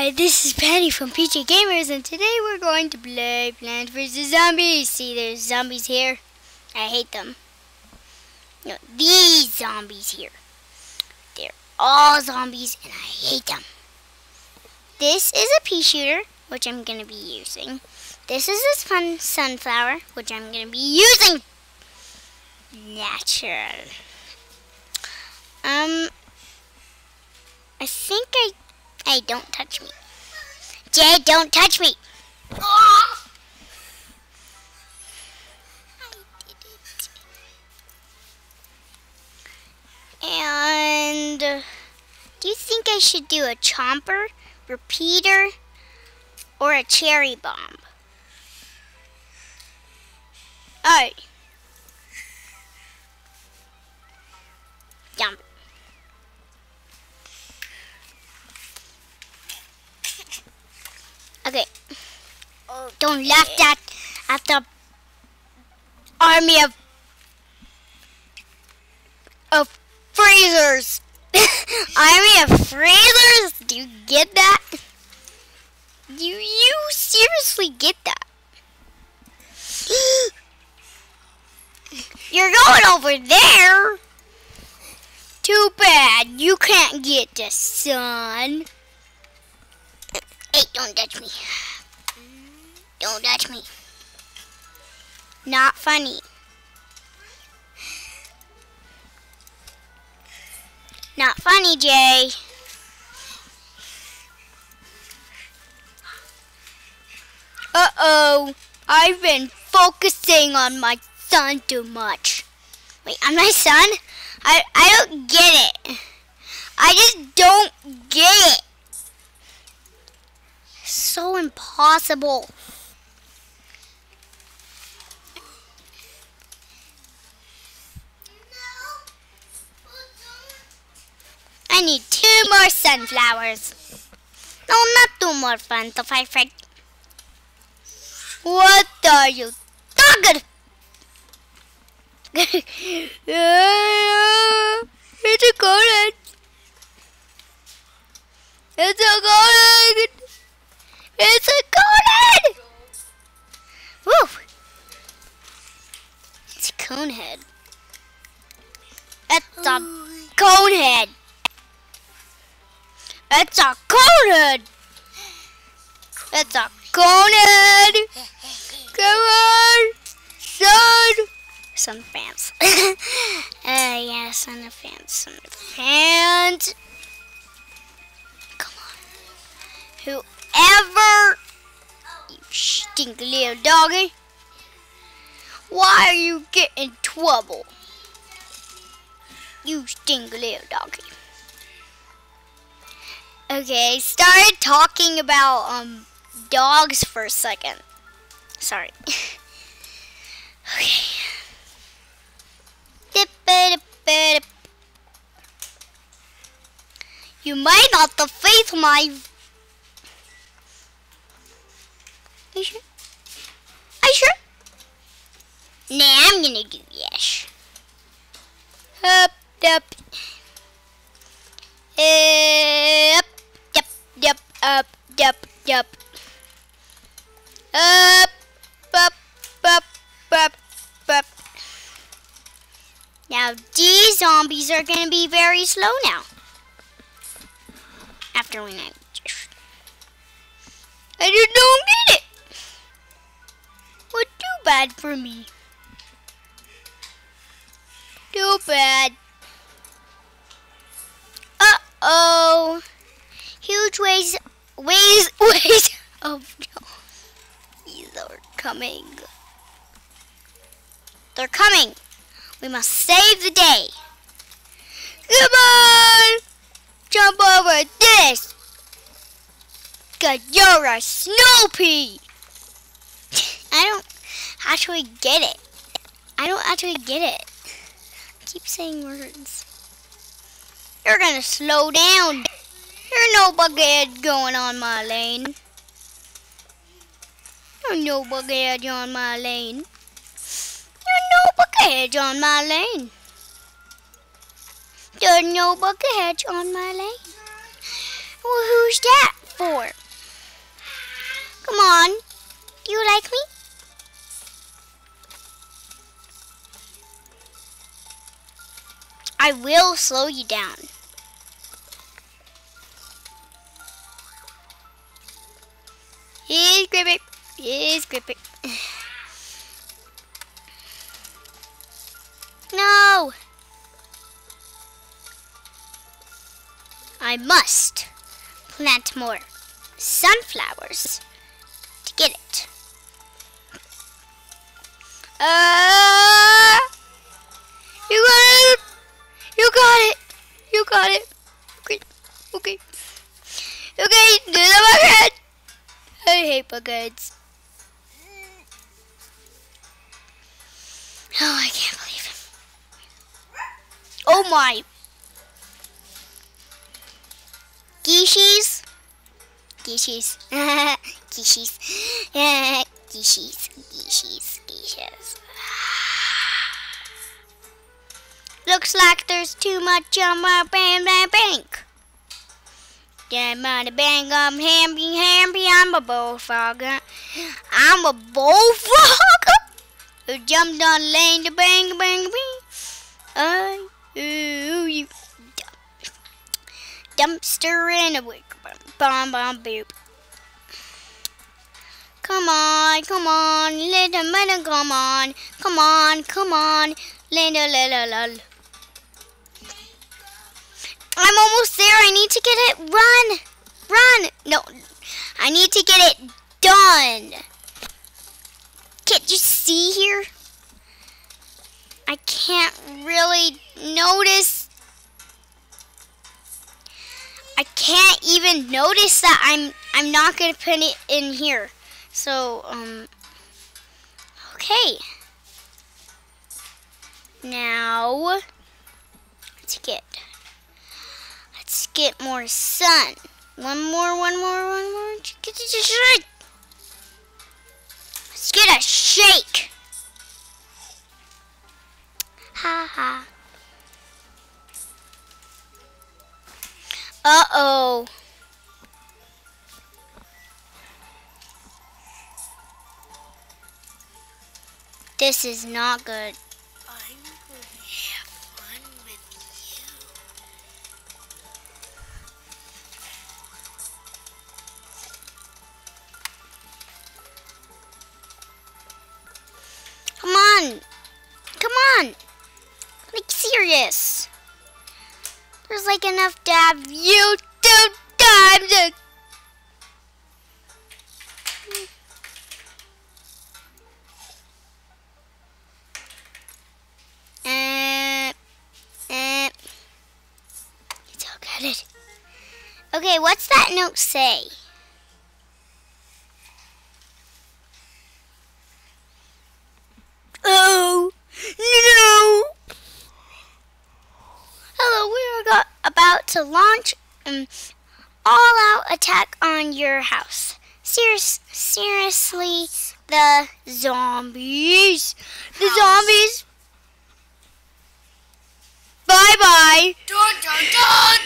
Hi, this is Penny from PJ Gamers, and today we're going to play Plants vs. Zombies. See, there's zombies here. I hate them. No, these zombies here. They're all zombies, and I hate them. This is a pea shooter, which I'm going to be using. This is a fun sunflower, which I'm going to be using. Natural. Um, I think I Hey, don't touch me. Jay, don't touch me. And uh, do you think I should do a chomper, repeater, or a cherry bomb? Alright. Jump. Okay. Oh, Don't laugh at at the army of of freezers. army of freezers. Do you get that? Do you seriously get that? You're going over there. Too bad you can't get the sun. Don't touch me. Don't touch me. Not funny. Not funny, Jay. Uh-oh. I've been focusing on my son too much. Wait, on my son? I, I don't get it. I just don't get it so impossible. I need two more sunflowers. No, not two more fun to fight fight. What are you talking? it's a golden. It's a golden. It's a conehead. It's a conehead. Come on, son. Son fans. uh, yeah, son of fans, son of fans. Come on. Whoever, you stinky little doggy. Why are you getting trouble? You stinky little doggy. Okay, started talking about um dogs for a second. Sorry. okay. You might not the faith my Are you sure? Are you sure? Nah, I'm gonna do yes. Up, up. Up, up, up, up, up. Up, up, up, up. Now these zombies are gonna be very slow now. After we just I just don't get it. What too bad for me. Too bad. Uh-oh. Huge waves, waves, waves. Oh no. These are coming. They're coming. We must save the day. Come on! Jump over this! Cause you're a Snoopy! I don't actually get it. I don't actually get it. I keep saying words. You're gonna slow down. There's no bucket going on my lane. There's no bucket on my lane. There's no bucket on my lane. There's no bucket on my lane. Well, who's that? for? Come on. Do you like me? I will slow you down. He's gripping. He's gripping. No! I must plant more sunflowers to get it. Uh, you got it! You got it! You got it! Okay, okay. Okay, do the bucket! I hate buckets. Oh, I can't believe it. Oh my. Geeshies. Geeshies. Geeshies. Geeshies. Geeshies. Geeshies. Looks like there's too much on my bang bang bank. Damn money bang um hamby hamby I'm a bullfrog. I'm a bullfrog who jumped on lane to bang bang bang. I ooh you dumpster in a wick bomb bomb boop. Come on, come on, little man, come on, come on, come on, little little little. I'm almost there. I need to get it. Run. Run. No. I need to get it done. Can't you see here? I can't really notice. I can't even notice that I'm I'm not to put it in here. So, um okay. Now, let's get Let's get more sun. One more, one more, one more. Let's get a shake. Ha ha. Uh-oh. This is not good. Serious. There's like enough to have you two times. Eh, eh. All got it. Okay, what's that note say? Oh, no! Hello, we are about to launch an all-out attack on your house. Serious, seriously, the zombies. The House. zombies. Bye-bye. Dun dun dun!